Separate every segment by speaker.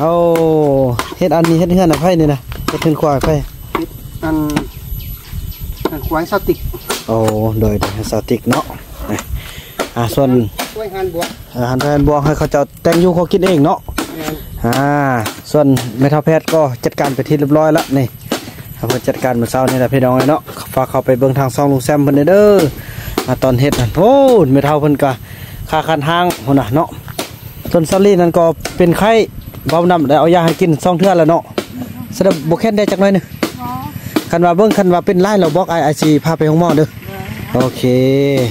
Speaker 1: เอาเฮ็ดอันนี้เฮ็ดเฮือนอะไผนี่นะเฮ็ดเฮือนควายไผ
Speaker 2: อันอันควายสติก
Speaker 1: โอ้โดยโดยสติกเนาะนี่อ่าส่วน
Speaker 2: กล้วยหันบวก
Speaker 1: อาหารแทนบวงให้เขาเจ้าแต่งอยู่เขากินเองเนาะ
Speaker 2: แม่น
Speaker 1: อ่าส่วนเมทัลแพทย์ก็จัดการไปที่เรียบร้อยแล้วนี่เขาเพิ่นจัดการเมื่อเช้านี่แหละพี่น้องเอ้ยเนาะฝากเขาไปเบิ่งทางซองลุงแซมเพิ่นเด้ออ่าตอนเฮ็ดนั่นโอ้เมทัลเพิ่นก็ค่าคันห้างพุ่นน่ะเนาะส่วนซอลี่นั่นก็เป็นไข้เบาน้ำได้เอายาให้กินซองเทื่อแล้วเนาะแสดงบ่แค่นได้จักหน่อยนึงคันว่าเบิ่งคันว่าเป็นไล่เราบอกไอไอซีพาไปห้องหมอเด้อโอเค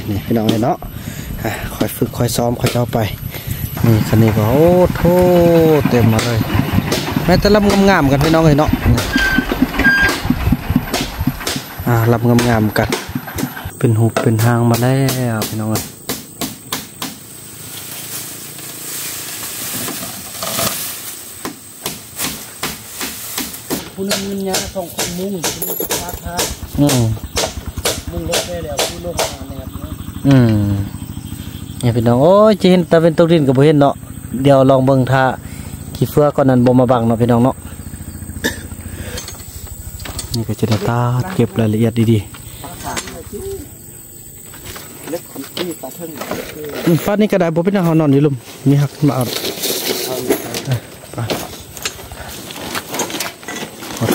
Speaker 1: นี่พี่น้องเอ้ยเนาะคอยฝึกคอยซ้อมคอยเจ้าไปนี่คันนี้ก็โอ้โถเต็มมาเลยแม้แต่ลำงามๆกันพี่น้องเลยเนาะอ่าลำงามๆกันเป็นหุบเป็นหางมาแล้วพี่น้องเอ้ย
Speaker 2: ผู้นึงเงินยาต้องคนมุ้งราคา
Speaker 1: อืม
Speaker 2: มุ้งลดได้แล้วผู้ลงมาแนบนะ
Speaker 1: อืมเนี่ยพี่น้องโอ้ยจะเห็นแต่เป็นตกดินกับบ่เห็นเนาะเดี๋ยวลองเบิ่งท่าขี้เฟือก่อนนั้นบ่มาบังเนาะพี่น้องเนาะนี่ก็จะได้ตาเก็บรายละเอียดดี
Speaker 2: เล็กคนที่ตาเทิง
Speaker 1: ๆฟ้านี่ก็ได้บ่เป็นหยังนอนอยู่ลุมมีหักมาเอา ขอท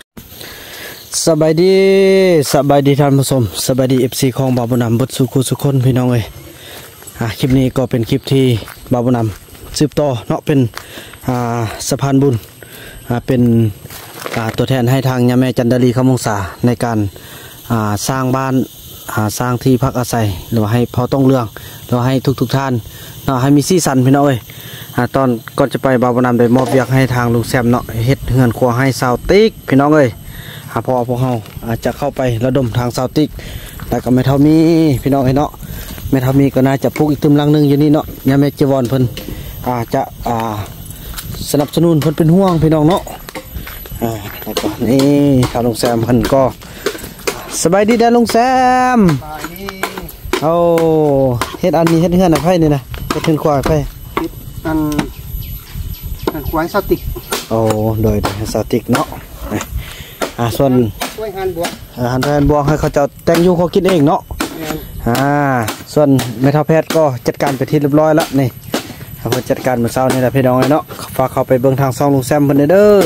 Speaker 1: สบายดีสบายดีท่านผู้ชมสบายดีเอฟซีของบาบุนำบดสุขุสุคนพี่น้องเอ้ยอะคลิปนี้ก็เป็นคลิปที่บาบุนำสืบต่อเนาะเป็นอ่าสะพานบุญอ่าเป็นอ่าตัวแทนให้ทางยาแม่จันดาลีคำมงษาในการอ่าสร้างบ้านอ่าสร้างที่พักอาศัยหรือว่าให้พอต้องเรื่องหรือว่าให้ทุกๆท่านเนาะให้มีซีสันพี่น้องเอ้ยอ่าตอนก่อนจะไปบาบุนำได้มอบเวียกให้ทางลุงแซมเนาะเฮ็ดเฮือนครัวให้สาวติ๊กพี่น้องเอ้ย หาพอพวกเราอาจจะเข้าไประดมทางซาวติกแต่ก็ไม่เท่ามีพี่น้องไอ้เนาะไม่เท่ามีก็น่าจะพุกอีกตึมลังหนึงอยู่นี่เนาะยามแม่จีวรเพิ่นอาจจะอ่าสนับสนุนเพิ่นเป็นห่วงพี่น้องเนาะอ่าแล้วก็นี่ทางลุงแซมเพิ่นก็สบายดีเด้อลุงแซม
Speaker 2: ปลายนี่
Speaker 1: เอาเฮ็ดอันนี้เฮ็ดเฮือนอะไผนี่นะเฮ็ดเฮือนควายไผ
Speaker 2: ติดอันอันควายสติก
Speaker 1: โอ้โดยโดยซาวติกเนาะนี่ อ่าส่วน
Speaker 2: กล้วยหันบวก
Speaker 1: อาหารแทนบวงให้เขาเจ้าแต่งอยู่เขากินเองเนาะ
Speaker 2: แม่น
Speaker 1: อ่าส่วนเมทัลแพทย์ก็จัดการไปที่เรียบร้อยแล้วนี่เขาเพิ่นจัดการเมื่อเช้านี่แหละพี่น้องเนาะฝากเขาไปเบิ่งทางซองลุงแซมเพิ่นเด้อ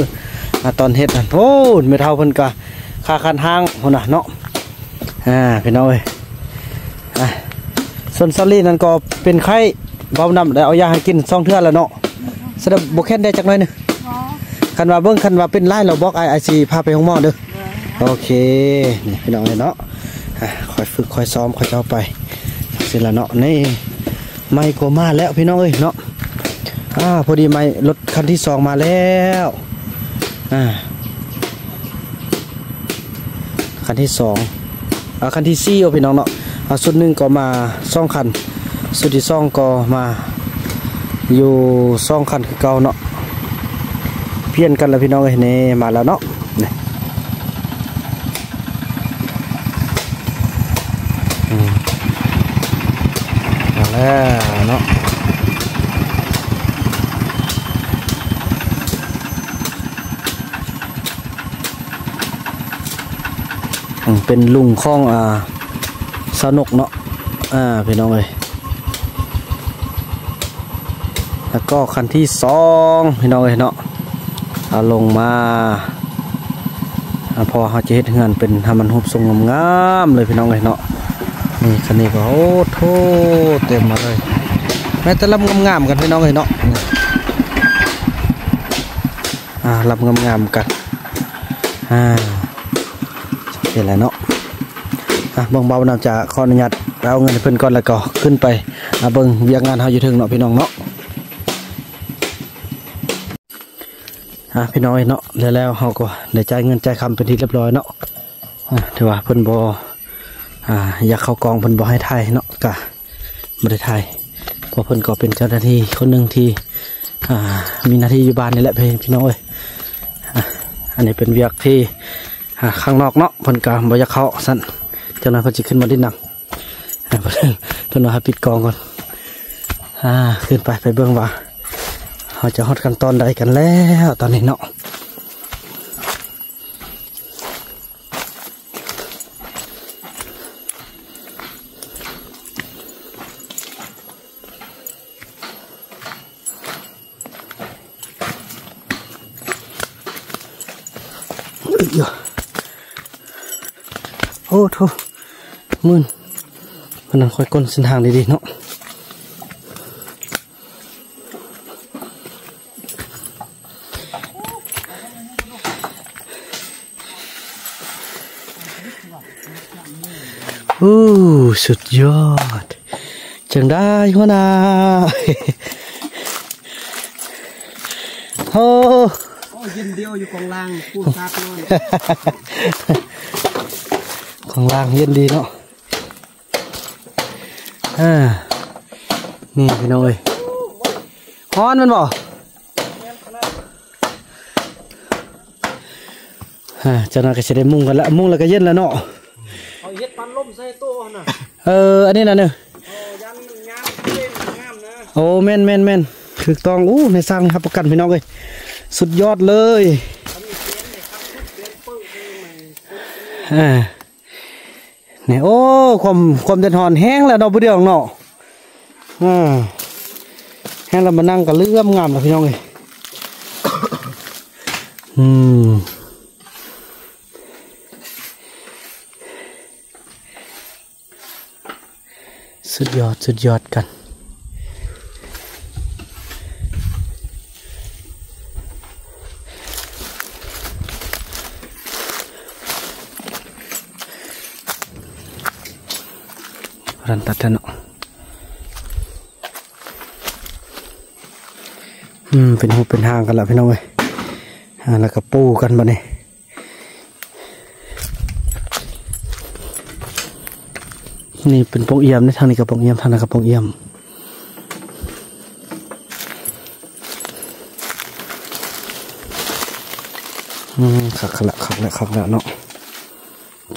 Speaker 1: อ่าตอนเฮ็ดนั่นโอ้เมทัลเพิ่นก็ค่าคันห้างพุ่นน่ะเนาะอ่าพี่น้องเอ้ยอะส่วนซอลี่นั่นก็เป็นไข้เบาน้ำได้เอายาให้กินซองเทื่อแล้วเนาะแสดงบ่แค่นได้จักหน่อยหนึง คันว่าเบิ่งคันว่าเป็นไล่เราบอกไอไอซีพาไปห้องหมอเด้อโอเคนี่พี่น้องเอ้ยเนาะอะคอยฝึกคอยซ้อมคอยเจ้าไปเสร็จแล้วเนาะนี่ไม่โกมาแล้วพี่น้องเอ้ยเนาะอ่าพอดีไม่รถคันที่สองมาแล้วอ่าคันที่สองอ่าคันที่สี่เอาพี่น้องเนาะอ่าสุดหนึ่งก็มาสองคันสุดที่สองก็มาอยู่สองคันคือเก่าเนาะ เพี้ยนกันแล้วพี่น้องเอ้ยนี่มาแล้วเนาะนี่มาแล้วเนาะเป็นลุงข้องอ่าสนุกเนาะอ่าพี่น้องเลยแล้วก็คันที่สองพี่น้องเลยเนาะ เอาลงมาอ่าพอเขาจะเฮ็ดเฮือนเป็นทำมันรูปทรงงามๆเลยพี่น้องเลยเนาะนี่คันนี้ก็โอ้โถเต็มมาเลยแม้แต่ลำงามๆกันพี่น้องเลยเนาะอ่าลำงามๆกันอ่าเห็นแล้วเนาะอะเบิ่งเบาๆนำจะขออนุญาตเอาเงินเพิ่นก่อนแล้วก็ขึ้นไปอ่าเบิ่งเวียกงานเฮาอยู่ถึงเนาะพี่น้องเนาะ อะพี่น้อยเนาะแล้วแล้วเขาก็ได้จ่ายเงินจ่ายคำเป็นที่เรียบร้อยเนาะอะถือว่าเพิ่นบอ่าอยากเข้ากองเพิ่นบอให้ถ่ายเนาะกะไม่ได้ถ่ายเพราะเพิ่นก็เป็นเจ้าหน้าที่คนหนึ่งที่อ่ามีหน้าที่อยู่บ้านนี่แหละพี่พี่น้องเอ้ยอันนี้เป็นเวียกที่ข้างนอกเนาะเพิ่นก็บ่อยากเข้าสั่นเจ้าหน้าที่เพิ่นจะขึ้นมาดิ้นหนังเพิ่นเพิ่นว่าให้ปิดกองก่อนอ่าขึ้นไปไปเบื้องว่า เราจะฮอดขั้นตอนใดกันแล้วตอนนี้เนาะอ้ยอย่าโอ้โถมื่นมันนั่งค่อยก้นเส้นทางดีๆเนาะ อู้สุดยอด จังได้หัวหน้าโอ้
Speaker 2: โอ้เย็นเดียวอยู่กองล่างพูดซาบเลย
Speaker 1: ของล่างเย็นดีเนาะอ่านี่พี่น้อยฮ้อนมันบ่อ่าเจ้าหน้าก็จะได้มุ่งกันละมุ่งแล้วก็เย็นแล้วเนาะ
Speaker 2: เอาเฮ็ดปัน ลมใส่โต๊ะน่ะ
Speaker 1: เอออันนี้นะเนี่ย
Speaker 2: โอ้ยันมันงามเล่นงามนะ
Speaker 1: โอ้แม่นแม่นแม่นถูกต้องอู้ในสร้างครับประกันพี่น้องเลยสุดยอดเลยอ่าเนี่ยโอ้ความความเดือดร้อนแห้งแล้วเนาะผู้เดียวเนาะอ่าแห้งแล้วมานั่งกับเลื่อมงามแล้วพี่น้องเลยอืม สุดยอดสุดยอดกันรันตัดเนาะอืม เป็นหูเป็นหางกันละพี่น้องเอ้ยแล้วก็ปูกันบ่เนี่ย นี่เป็นปงเอี่ยมในทางนี้กับปงเอี่ยมทางนั้นกับปงเอี่ยมอืมขักขละขักละขักละเนาะ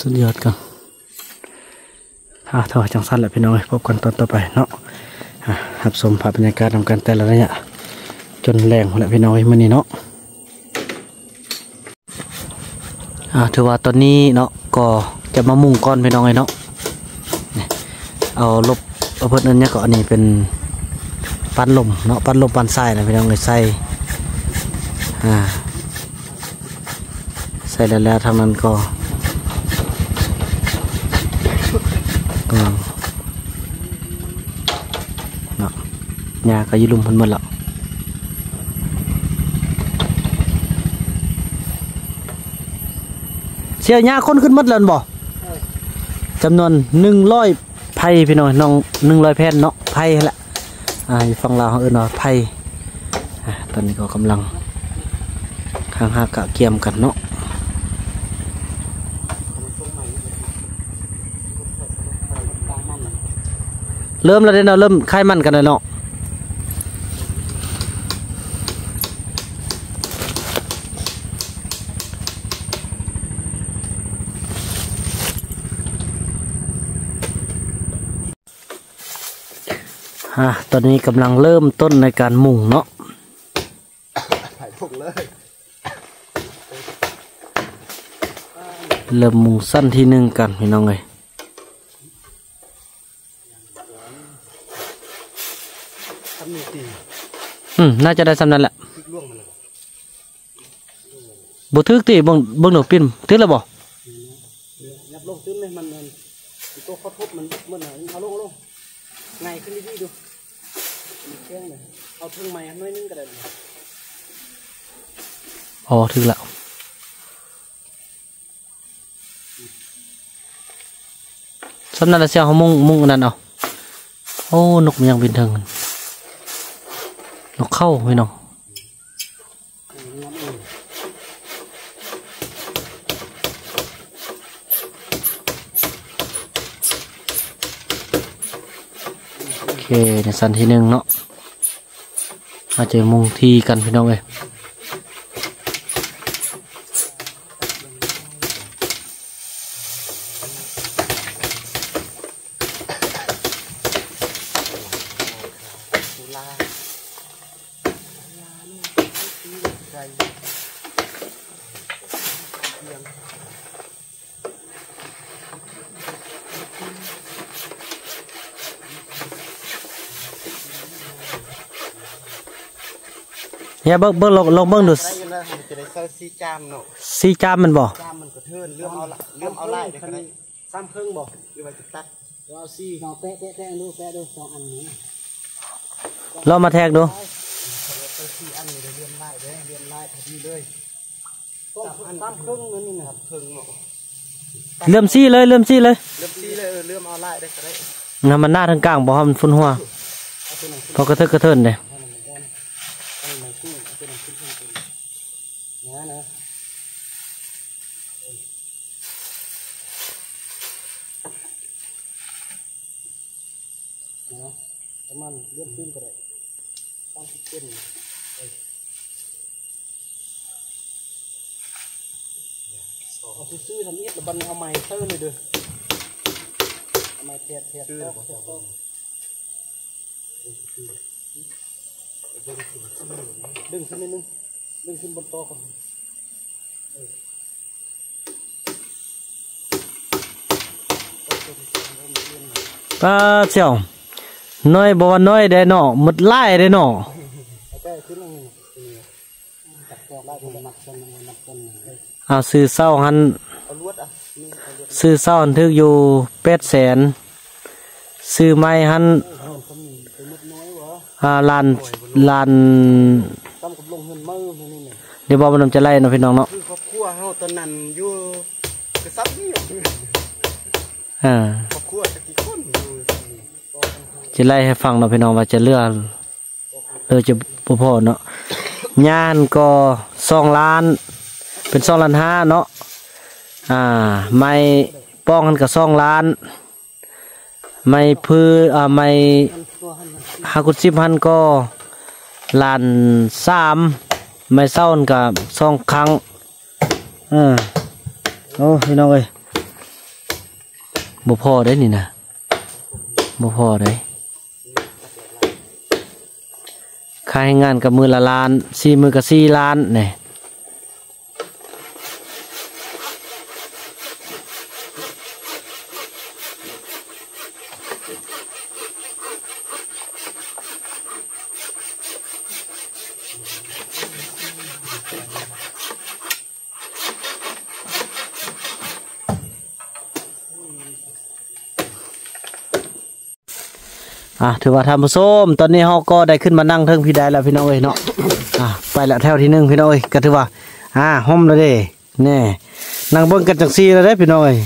Speaker 1: สุดยอดกันอ่าถ้าว่าจังสั้นแหละพี่น้องเอ้พบกันตอนต่อไปเนาะอ่ารับชมภาพบรรยากาศทำกันแต่ละระยะจนแรงแหละพี่น้องมื่อนี้เนาะอ่าถือว่าตอนนี้เนาะก็จะมามุ่งก้อนพี่น้องเอ้เนาะ เอาลบเอาเพิ่นอันเนี้ยก็อันนี้เป็นปั้นลมเนาะปั้นลมปั้นทรายนะพี่น้องเอ้ยใส่อ่าใส่แล้วแล้วทางนั้นก็ก็เนาะยาก็อยืลุมเพิ่นหมดแล้วเสียยาคนขึ้นหมดแล้วบ่จำนวนหนึ่งร้อย ไผ่พี่น้องน้องหนึ่งร้อยแผ่นเนาะไผ่ละอ่าอยู่ฝั่งลาวเขาเอิ้นว่าไผ่ตอนนี้ก็กำลังข้างหากะเกียมกันเนาะเริ่มแล้วเด้เนาะเริ่มคลายมันกันแล้วเนาะ ฮะตอนนี้กำลังเริ่มต้นในการมุ่งเนาะ
Speaker 2: ถ่ายพวกเลย
Speaker 1: เริ่มมุ่งสั้นที่หนึ่งกันพี่น้องเลย
Speaker 2: ทำนี่ตี
Speaker 1: อืมน่าจะได้สำนั้นแหละ
Speaker 2: พลิกล่วงมาเลย
Speaker 1: บ่ทึกติเบิ่งเบิ่งดอกปิ่นทึกแล้วบ่
Speaker 2: ยับลงตื้นเลยมันมันตัวเขาทุบมันมันหาเอาลงเอาลงไงขึ้นดีๆดู เองเอาถึงไม้น้อยนึงก็ได้
Speaker 1: อ๋อถึงแล้วสำนักเสียงเขามุ่งมุ่งนั่นเอาโอ้นกมันยังบินถึงนกเข้าพี่น้อง
Speaker 2: ค
Speaker 1: ในสันที่หนึ่งเนาะ อาจจะมุงทีกันพี่น้องเอ้ย เนี่ยเบิ้งเบิ้งลองลองเบิ้งดู
Speaker 3: ได้ยินแล้วมันจะได้ใส่ซีจามเนาะ
Speaker 1: ซีจามมันบ่
Speaker 3: จามมันก็เทินเรื่องเอาละเรื่องเอาไล่ได้ก็ได้
Speaker 2: ซ้ำครึ่งบ่
Speaker 3: หรือว่าจะตัด
Speaker 2: เราเอาซี่ลองแปะแปะแปะดูแปะดูสองอันนี้
Speaker 1: ลองมาแทกดู
Speaker 3: ใส่ซีอันนี้ได้เรื่องไล่ได้เรื่องไล่พอดีเลย
Speaker 2: ต้องซ้ำครึ่งนั่นนี่นะ
Speaker 3: เพิ่งเนาะ
Speaker 1: เริ่มซี่เลยเริ่มซี่เลย
Speaker 3: เริ่มซีเลยเออเรื่องเอาไล่ได้ก็ได้
Speaker 1: นะมันหน้าทางกลางบ่ให้มันฟุ้นหัวพอกระเทิดกระเทินเลย
Speaker 2: ให้มันก้อนให้มันสู้เป็นมันขึ้นขึ้นขึ้นนะนะนะประ มาณเลื่อนขึ้นก็ได้ตามที่เป็นเอาซื้อๆทำเอียดแล้วบันเอาไม้เติร์เลยเด้อเอาไม้เทียดเทียดตอกเทียดตอกดึงขึ้นนิดนึงดึงขึ้นบนโต๊ะก่อนเออ
Speaker 1: ป้าเสี่ยว น้อยบ่ว่าน้อยได้เนาะหมดไล่ได้เนาะ
Speaker 2: อกไล่คนละนับคนละนับคนเอา
Speaker 1: ซื้อเศร้าหันซื้อเศร้าหันถึกอยู่8แสนซื้อไม้หันลานลาน
Speaker 2: เดี๋
Speaker 1: ยวบอกมันจะไล่นะพี่น้องเนาะ
Speaker 3: ครอบครัวเฮาตอนนั้นอยู่กระซับนี่
Speaker 1: อ่า
Speaker 3: ครอบครัว จะ
Speaker 1: ไล่ให้ฟังเนาพี่น้องว่าจะเลือกเลือกจะบ่พอเนาะงานก็สองล้าน เป็นสองล้านห้าเนาะอ่า ไม่ป้องกันกับสองล้าน ไม่พื้นอ่าไม่
Speaker 2: มันตัวหันมัน
Speaker 1: ฮากุสิพันก็ล้านสามไม่เศร้ากับสองครั้งเออโอ้พี่น้องเอ้ยบ่พอได้นี่นะบ่พอได้ ค่าให้งานกับมือละล้านสี่มือกับสี่ล้านเนี่ย อะถือว่าทำผู้ส้มตอนนี้เขาก็ได้ขึ้นมานั่งเทิงพี่ได้แล้วพี่น้องเอ้ยเนาะอะไปละแถวที่หนึ่งพี่น้องเอ้ยก็ถือว่าอ่าห้อมแล้วเด้แน่นั่งเบิ่งกันจังซี่แล้วเด้พี่น้องเอ้ย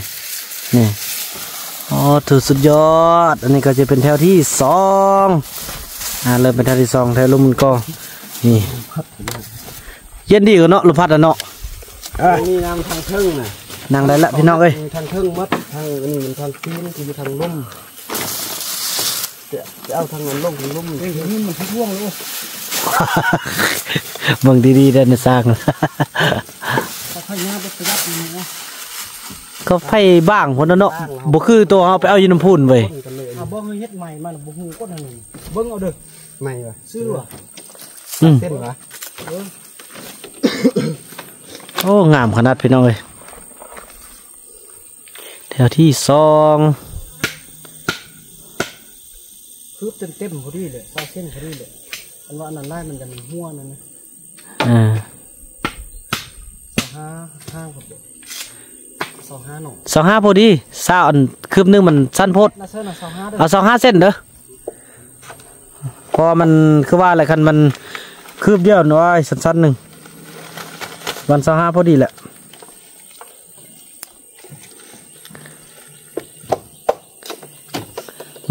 Speaker 1: นี่อ๋อถือสุดยอด อันนี้ก็จะเป็นแถวที่สองอ่าเริ่มเป็นแถวที่สองแถวลมมันก็นี่เย็นดีกว่าเนาะลมพัดอะเนาะ
Speaker 2: นี่น้ำทางเทิงน่ะ
Speaker 1: นั่งได้ละพี่น้องเอ้ย
Speaker 2: ทางเทิงมัดทางอันนี้มันทางซีนคือทางลุ่ม จะจะเอาทางนั้นลงทางลุ่มนี่มันพิท่วงเลย
Speaker 1: เบิ่งดีๆเด้อในสร้าง
Speaker 2: ถ้าค่อยย่างไปรับนี่นะ
Speaker 1: ก็ไฟบ้างคนนั้นเนาะบ่คือตัวเฮาไปเอาอยู่น้ำพุ่นเว้ย
Speaker 2: กันเลยอะเบิ้งเฮ็ดใหม่มันบ่ฮู้ก็ทางนี้เบิ้งเอาเด้อ
Speaker 3: ไม่วะ
Speaker 2: ซื้อว่ะ
Speaker 1: อืม
Speaker 3: เส้นวะ
Speaker 1: โอ้งามขนาดพี่น้องเอ้ยแถวที่สอง
Speaker 2: คือเต็มเต็มๆพอดีเลยใส่เส้นพอดีเลยอันว่าอันนั้นได้มันจะเป็นหัวนั่นนะ
Speaker 1: อ่า
Speaker 2: สองห้าห้าครับสองห้าหนอ
Speaker 1: สองห้าพอดีซาอันคืบหนึงมันสั้นโพด
Speaker 2: น่าเส้นน่ะสองห้าเด้อ
Speaker 1: เอาสองห้าเส้นเด้อเพอมันคือว่าอะไรคันมันคืบเดียวน้อยสั้นๆหนึ่งวันสองห้าพอดีแหละ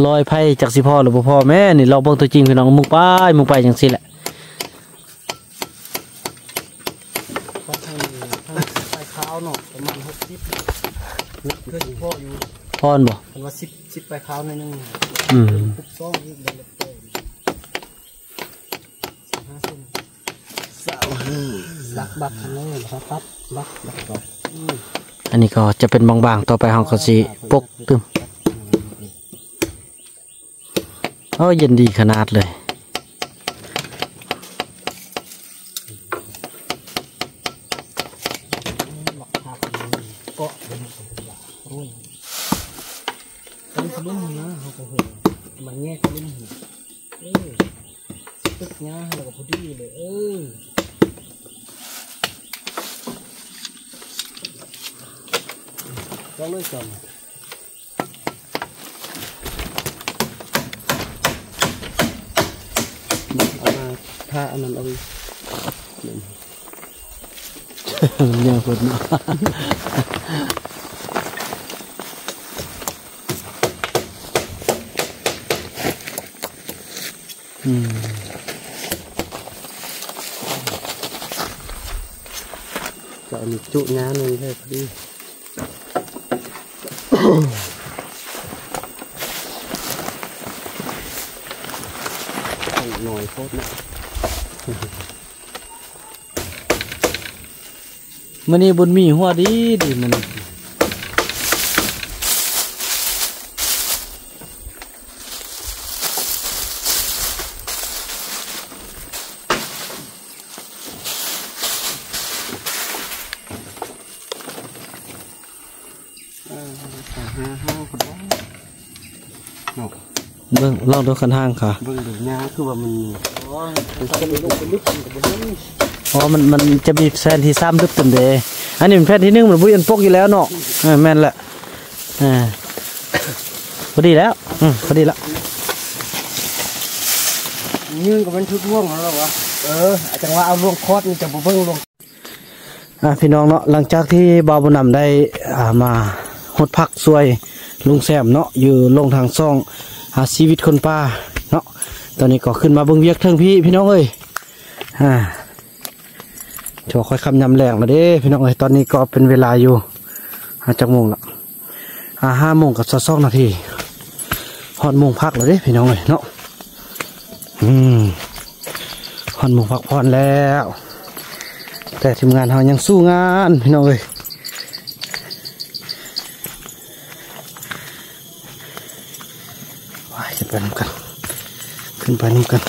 Speaker 1: ลอยไพ่จากสิพ่อหรือบ่พ่อแม่นี่เราเบิ่งตัวจริงพี่น้องมุงไปมุงไปจังสิแหละ
Speaker 2: ก็ทางทางใส่ขาวหนอประมาณหกสิบเคยสิพ่ออยู่
Speaker 1: พ่อนบ่
Speaker 2: เห็นว่าสิบสิบไปขาวหน่อยหนึง
Speaker 1: อืม
Speaker 2: ทุกซ่องอีกเลยเปิดห้าเส้น
Speaker 3: สาวห้า
Speaker 2: ดักบักทางนี้นะครับปั๊บบักบักต่อ
Speaker 1: อันนี้ก็จะเป็นบางๆต่อไปเฮาก็สิปกตึม โอ้เย็นดีขนาดเลย
Speaker 2: บักทากันนี้เกาะเป็นเป็นบักรุ่ยเป็นขลุ่มนะเขาก็เห็นมันแง่ขลุ่มเออตึกง่าแล้วก็พอดีเลยเออ
Speaker 3: ก็เลยจอมเอามาถ้าอันนั้นเอา
Speaker 1: เยอะคนเนาะอืม
Speaker 3: จะมีจุงานหนึ่งแค่พอดีหน่อยโคตรนะ
Speaker 1: มันนี่บนมีหัวดีดีมัน
Speaker 3: ห้าห้าคนได้เนาะ
Speaker 1: เบิ่ง ลองดูคันห้างค่ะ
Speaker 3: เบิ่งดูงาคือว่ามัน
Speaker 2: มันจะเป็นลูกเป็นลูกมันก็บ่เห็น
Speaker 1: อ๋อมันมันจะมีแฟนที่ซ้ำลึกตึมเดอันนี้เป็นแฟนที่หนึ่งมันบุญอันปกอยู่แล้วเนาะเออแม่นแหละอ่าพอดีแล้วอืมพอดีแล้ว
Speaker 2: ยืนกับมันชุดร่วงแล้ววะเออจังว่าเอาลวงคอดนี่จะบ่เบิ่งลวง
Speaker 1: อะพี่น้องเนาะหลังจากที่บาวบุญนำได้อ่ามาหดพักซวยลุงแซมเนาะอยู่ลงทางซ่อง หาชีวิตคนป่าเนาะตอนนี้ก็ขึ้นมาเบิ่งเวียกเทิงพี่พี่น้องเอ้ยอ่าจะค่อยคำยำแรงแล้วเด้พี่น้องเอ้ยตอนนี้ก็เป็นเวลาอยู่ห้าจักโมงละอ่าห้าโมงกับสองนาทีฮอดโมงพักแล้วเด้พี่น้องเอ้ยเนาะอืมฮอดโมงพักพรแล้ว แต่ทีมงานเรายังสู้งานพี่น้องเอ้ยว้ายจะ ไปน้ำกัน ขึ้นไปน้ำกัน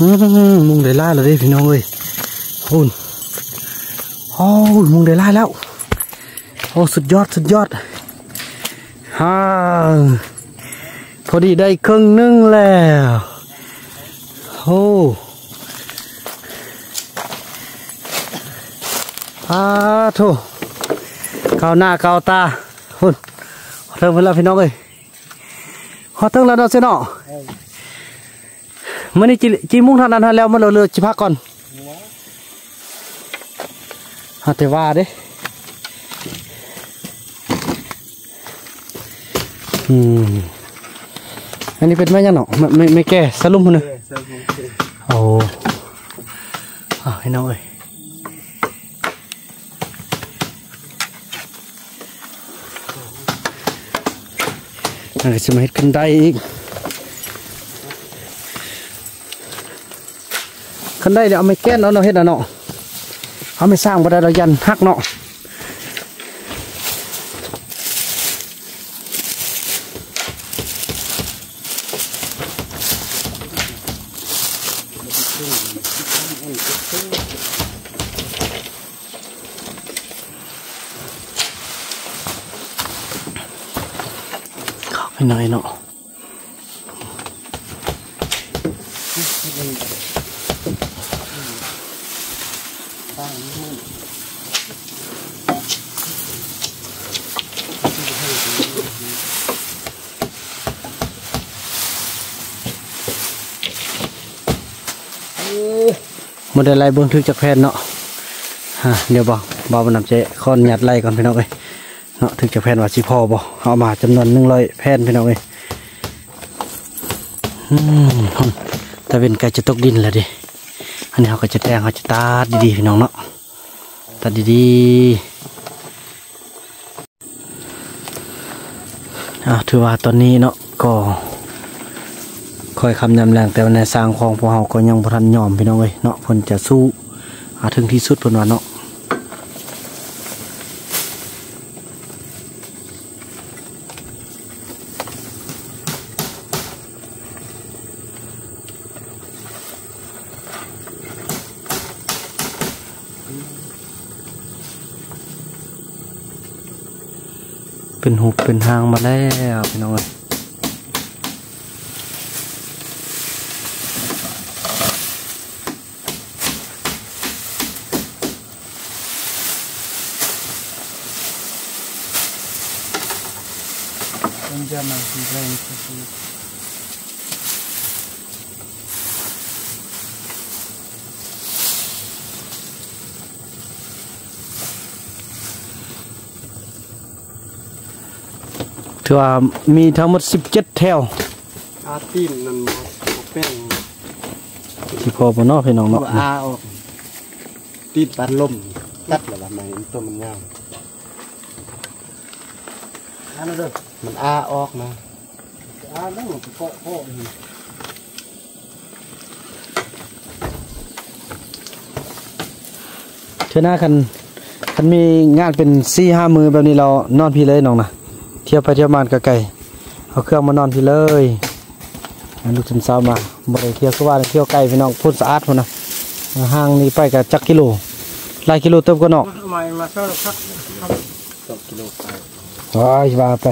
Speaker 1: อืมมุงได้ล่าแล้วเด้พี่น้องเอ้ยคุณโอ้ยมุงได้ล่าแล้วโอ้สุดยอดสุดยอดฮ่าพอดีได้ครึ่งหนึงแล้วโอ้ อาโถเกาหน้าเกาตาหุ่นขอเทิงเพิ่นแล้วพี่น้องเอ้ยขอเทิงแล้วเนาะเสียเนาะมื่ อาจจะมางนั้นทันแล้วมาเราเลยจิพักก่อนฮาแต่ว่าเด้อืมอันนี้เป็นไม้ยังเนาะไม่ไม่ไม่แก่สลุมพุ่นนะโอ้อ่าให้น้องเอ้ยอันนี้จะมาเฮ็ดกันได้อีกคันได้เดี๋ยวเอาไม่แก้นเอาเนาะเห็ดเนาะเอาไม่สร้างบ่ได้เรายันหักเนาะ เข้าไปหน่อยเนาะ มันได้ไล่เบื้องทึกจากแพทย์เนาะฮะเดี๋ยวบอกบอกมันนำเจ๊คอนหยัดไล่ก่อนพี่น้องเอ้ยเนาะถึงจะแพนว่าสิพอบ่เอามาจำนวนหนึ่งร้อยแพนพี่น้องเอ้ยอืมแต่เป็นไก่จะตกดินแล้วดิอันนี้เขาก็จะแตงเขาจะตัดดีๆพี่น้องเนาะตัดดีๆอะถือว่าตอนนี้เนาะก็ คอยคำยำแรงแต่ว่าในสร้างของพวกเราก็ยังบ่ทันยอมพี่น้องเอ้ยเนาะเพิ่นจะสู้อาถึงที่สุดเพิ่นว่าเนาะเป็นหุบเป็นหางมาแล้วพี่น้องเอ้ย มันจะมาสีแดงสีถือว่ามีทั้งหมด17แถว
Speaker 3: อาตีนนั่นบ่บ่แป้ง
Speaker 1: ที่พอบ่เนาะพี่น้อง
Speaker 3: บ่
Speaker 1: เนาะ
Speaker 3: อาออกตีนปัดลมตัดแล้วล่ะไม่ตัวมันยาว
Speaker 2: อันนั้นเด้อ
Speaker 3: มันอาออกนะ
Speaker 2: อ่านั่งมันเกาะเกาะนี่
Speaker 1: เทื่อหน้าคันคันมีงานเป็น4 5มือแบบนี้เรานอนพี่เลยน้องนะเที่ยวไปเที่ยวมาก็ไกลเอาเครื่องมานอนพี่เลยให้ลูกจนเช้ามาบ่ได้เที่ยวคือว่าเที่ยวไกลพี่น้องพูดสะอาดพุ่นนะห่างนี้ไปก็จักกิโลหลายกิโลเติมก็นอก
Speaker 2: ทำไมมาเช่าพัก
Speaker 3: สองกิโลไป
Speaker 1: ว้ายว่าไป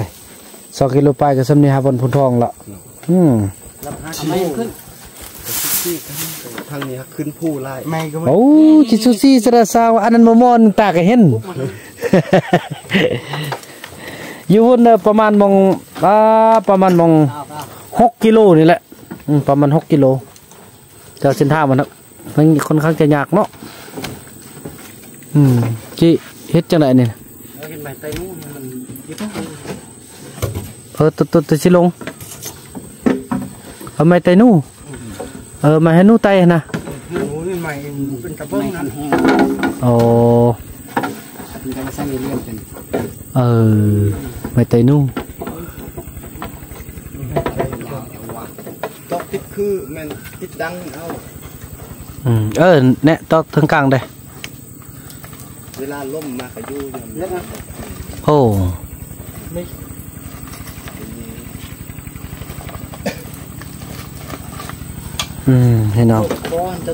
Speaker 1: สองกิโลไปก็สำนีหาบนพุนทองละอืม
Speaker 2: รับห้า
Speaker 3: ทำ
Speaker 2: กิ
Speaker 3: ไม
Speaker 2: โล
Speaker 3: ขึ้นที่ทางนี้ขึ้นผู้ไล่
Speaker 2: ไม่ก็ไม่
Speaker 1: โอ้จิซูซี่สระซาวอันนั้นมมอนตาก็เห็นอยู่วนน่ะประมาณมองอ่าประมาณมอง
Speaker 2: เอาเอา
Speaker 1: หกกิโลนี่แหละอืมประมาณหกกิโลเจ้าเส้นทางมันนะมันค่อนข้างจะยากเนาะอืมจิเฮ็ดจังไดเนี่ย
Speaker 2: เอาเห็นไหมไตนู้นมันยึด
Speaker 1: เออตัวตัวตัวสิลงเอาไม้ไตนู่เออมาให้นู่ไตนะ
Speaker 2: โอ้ยใหม่เป็นกระเบื้องนั่น
Speaker 1: โอ้
Speaker 3: มีการสร้างเรียนเป็น
Speaker 1: เออไม่ไตนุ่ง
Speaker 3: ตอกติดคือแมันติดดังเอา
Speaker 1: อืมเออแนะตอกถึงกลางได้
Speaker 3: เวลาล่มมาขยูอยู่
Speaker 2: เล็กนะ
Speaker 1: โอ้ อืมให้น้อง
Speaker 3: ก้อนจะ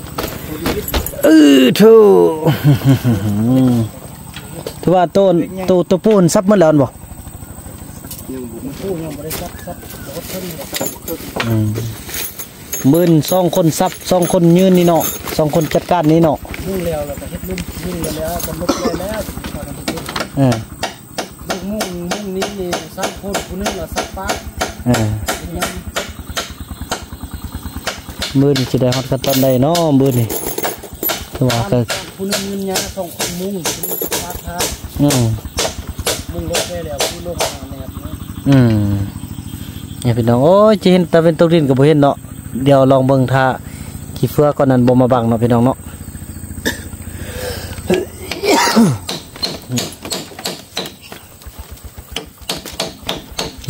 Speaker 1: เออถูกถือว่าต้นตัวตัวปูนซับหมันแล้วบ่
Speaker 3: ยังบุก
Speaker 2: พูดยังไม่ได้ซับซับรถเพิ่ม
Speaker 1: อืมมืนสองคนซับสองคนยืนนี่เนาะสองคนจัดการนี่เนาะ
Speaker 2: มุ่งแล้วแล้วก็เฮ็ดลุ่มมุ่งแล้วแล้วก็ลุกแล้วแล้ว
Speaker 1: เออ
Speaker 2: ลูกมุ่งมุ่งนี้นี่ซับคนผู้นึงละซับป้า
Speaker 1: เออ
Speaker 2: ยัง
Speaker 1: มืนสิได้ฮอดกันตอนใดเนาะมืนนี่ถือว่าก็
Speaker 2: ผู้นึงเงินยาสองคนมุ่งผู้นึงซับท้า
Speaker 1: อืม
Speaker 2: มุ่งรถได้แล้วผู้ลงมาแนบนะ
Speaker 1: อืมเนี่ยพี่น้องโอ้ยจะเห็นตาเป็นตกดินกับบ่เห็นเนาะเดี๋ยวลองเบิ่งท่าขี้เฟือก่อนนั้นบ่มาบังเนาะพี่น้องเนาะ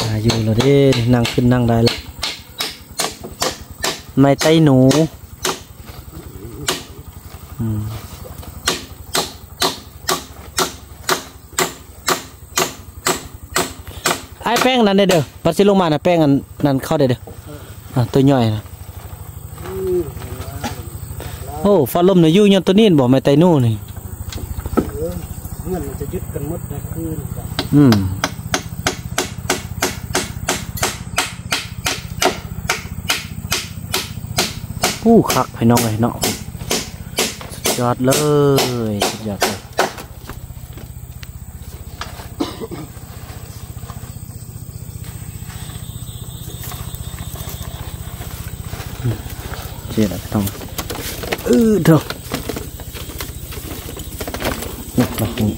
Speaker 1: อ่าอยู่แล้วเด้นั่งขึ้นนั่งได้แล้ว ไม่ไต้หนูอืมไอ้แป้งนั้นเด้อเด้อปัดสิลงมาน่ะแป้งอันนั้นเผู้คักให้น้องเลยเนาะสุดยอดเลยสุดยอดเลยอืมเจ๊ละต้องเออเถอะนี่มานี่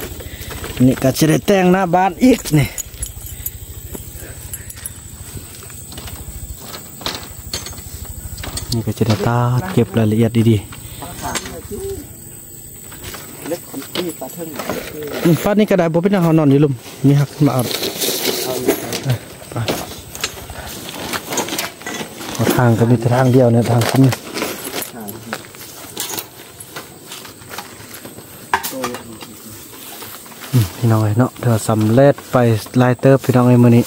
Speaker 1: นี่ก็จะได้แต่งหน้าบ้านอีกนี่ี่ก็จะได้ตาเก็บรายละเอียดดีๆ
Speaker 2: ป้านี่ก
Speaker 1: ระดาษบ่เป็นหองนอนอยู่ลุมมีหักมาเอาทางก็มีทางเดียวเนี่ยทางคุ้มพี่น้องเนาะเธอสำเร็จไปไล่เตอร์พี่น้องเอ้มือนี้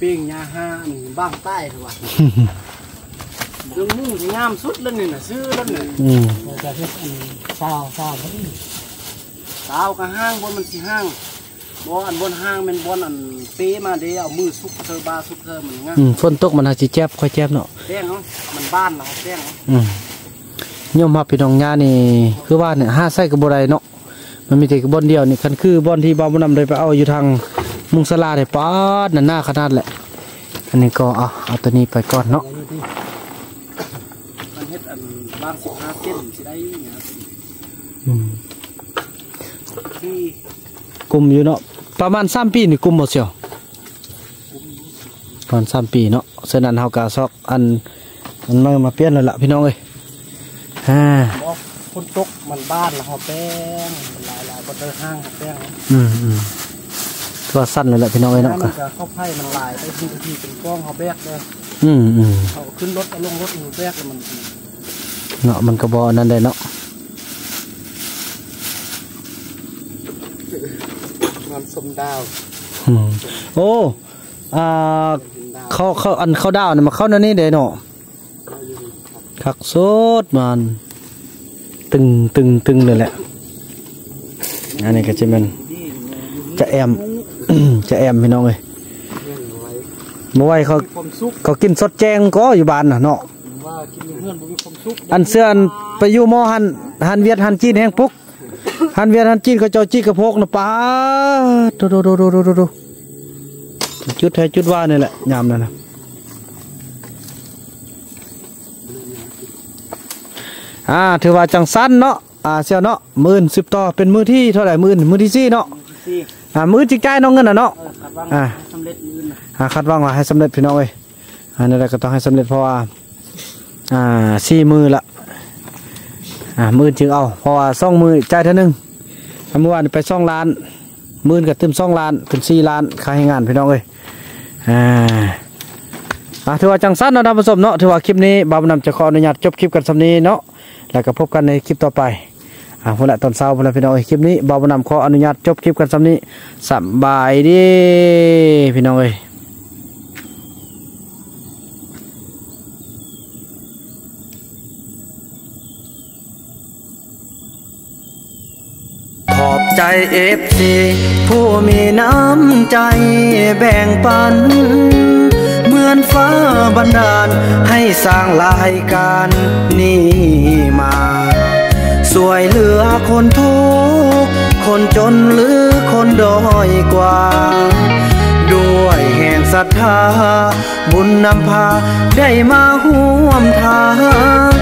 Speaker 2: ปิ้งยาห้านี่บ้างใต้ถอะวะเรื่องมุ่งที่งามสุดแล้วนี่น่ะซื้อแล้วนี่
Speaker 1: อืม
Speaker 3: เราจะเฮ็ดอันซาวซาวบ่ดี
Speaker 2: สาวกับห้างบนมันสิห้างบ่อันบนห้างแมันบนอันเป้มาเด้เอามือซุกเธอบาซุกเธอมันงาม
Speaker 1: อืมฝนตกมันอาจสิเจ็บค่อยเจ็บเนาะ
Speaker 2: แป้งเนาะมันบ้านเราแป้งเนาะ
Speaker 1: อืมยมรับพี่น้องญานี่คือว่าเนี่ยห้าไส้กับบ่ได้เนาะมันมีแต่บ่อนเดียวนี่คันคือบ่อนที่บ่าวบ่นำเลยไปเอาอยู่ทาง มุงสลาได้ปาดนั่นหน้าขนาดแหละ อันนี้ก็เอาเอาตัวนี้ไปก่อนเนาะ
Speaker 2: เอาอยู่ที่มันเฮ็ดอันบ้านสิบห้าเส้นสิได้เนี่ย
Speaker 1: อืม
Speaker 2: ที่
Speaker 1: กลุ่มอยู่เนาะประมาณ3ปีนี่กลุ่มบ่เสียวประมาณ3ปีเนาะฉะนั้นเฮาก็ซอกอันมันมามาเปลี่ยนแล้วล่ะพี่น้องเอ้ยฮ่า
Speaker 2: บ่คนตกมันบ้านแล้วเฮาแป้งมันหลายหลายบ่เจอห้างเฮาแป้งเนาะ
Speaker 1: อืมอืม ตัวสั้นเลยแหละพี่น้องเอ้ยเนาะ
Speaker 2: มั
Speaker 1: ก็
Speaker 2: นจะเข้าไผ่มันหลายไปทีทีเป็นกล้องเฮาแบกเลย
Speaker 1: อืมอืม
Speaker 2: เอาขึ้นรถเอาลงรถเฮาแบกแล้วมัน
Speaker 1: เนาะมันก็บ่นั่นได้เนาะ
Speaker 2: มันสมดาว
Speaker 1: อืมโอ้อ่า
Speaker 2: เป็นดาว
Speaker 1: เขาเขาอันเขาดาวนี่มาเข้านั่นนี่เด้เนาะ
Speaker 2: เอาอยู่ครับ
Speaker 1: คักโสดมันตึงตึงตึงเลยแหละอันนี้ก็จะเป็น
Speaker 2: นี่
Speaker 1: จะแอม จะแอมพี่น้องเอ้ย
Speaker 2: เรื่องเอาไว้
Speaker 1: เมื่อไหร่เขา
Speaker 2: มีความสุข
Speaker 1: เขากินสดแจงก็อยู่บ้านน่ะเนาะ
Speaker 2: ว่ากินอยู่เพื่อนบ่มีความสุข
Speaker 1: อันเสื้ออันไปอยู่หมอหันหันเวียดหันจีนแห้งปุกหันเวียดหันจีนเขาเจ้าจี้กระโพกนะป้าดดูดูดูดูดูดูจุดแท้จุดว่านี่แหละยามนั่นนะอ่าถือว่าจังสั้นเนาะอ่าเสียวเนาะหมื่นสิบต่อเป็นมือที่เท่าไหร่หมื่นมือที่สี่เนาะ
Speaker 2: ที่
Speaker 1: อ่ามือจิงใจายน้องเงินอะเนาะ
Speaker 2: เออคัดว่าง
Speaker 1: อ่า
Speaker 2: สำเร็จมื้อนะ
Speaker 1: อ่าคาดหวังว่าให้สำเร็จพี่น้องเอ้ยอันนี้แหละก็ต้องให้สำเร็จเพราะว่าอ่าสี่มือละอ่ามือจึงเอา เพราะว่าสองมือจ่ายเท่านึงอ่าเมื่อวานไปสองล้านมือกับตึมสองล้านเป็นสี่ล้านค่าให้งานพี่น้องเอ้ยอ่าอ่าถือว่าจังสั้นเนาะท่านผู้ชมเนาะถือว่าคลิปนี้บาบนำจะขออนุญาตจบคลิปกันสำนี้เนาะแล้วก็พบกันในคลิปต่อไป อ่าพอละตอนเช้าพอละพี่น้องเอ้คลิปนี้บาบนำขออนุญาตจบคลิปกันสำนี้สบายดีพี่น้องเอ้ยขอบใจเอฟซีผู้มีน้ำใจแบ่งปัน เหมือนฟ้าบันดาลให้สร้างรายการนี้มา สวยเหลือคนทุก คนจนหรือคนด้อยกว่า ด้วยแห่งศรัทธา บุญนำพาได้มาห่วมทาง